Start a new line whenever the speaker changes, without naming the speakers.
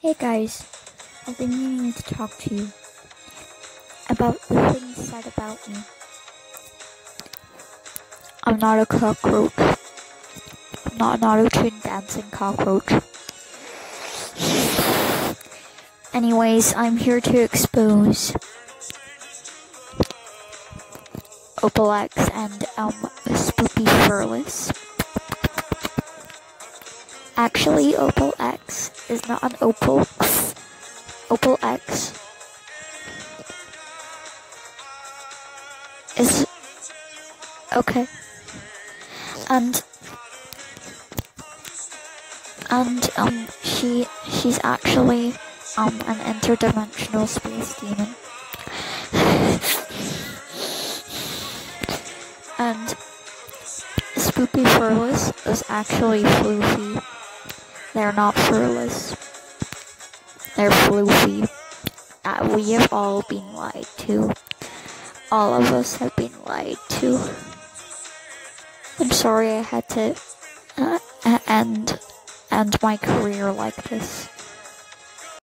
Hey guys, I've been meaning to talk to you about the things said about me. I'm not a cockroach. I'm not an auto-tune dancing cockroach. Anyways, I'm here to expose Opal X and um Spoopy Furless. Actually, Opal X is not an Opal. X. Opal X is okay, and and um she she's actually um an interdimensional space demon. and Spoopy Furless is actually floofy. They're not furless. They're floofy. Uh, we have all been lied to. All of us have been lied to. I'm sorry I had to uh, end end my career like this.